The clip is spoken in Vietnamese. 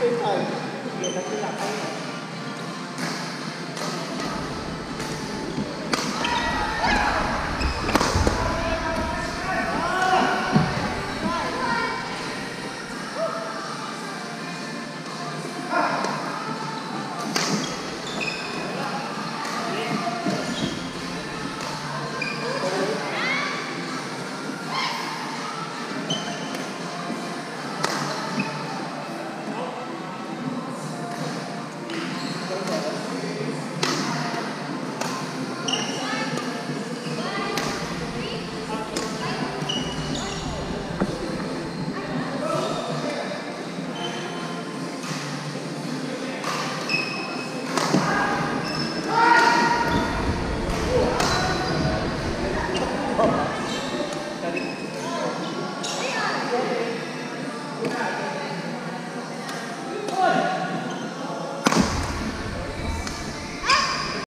cái thời người ta cứ làm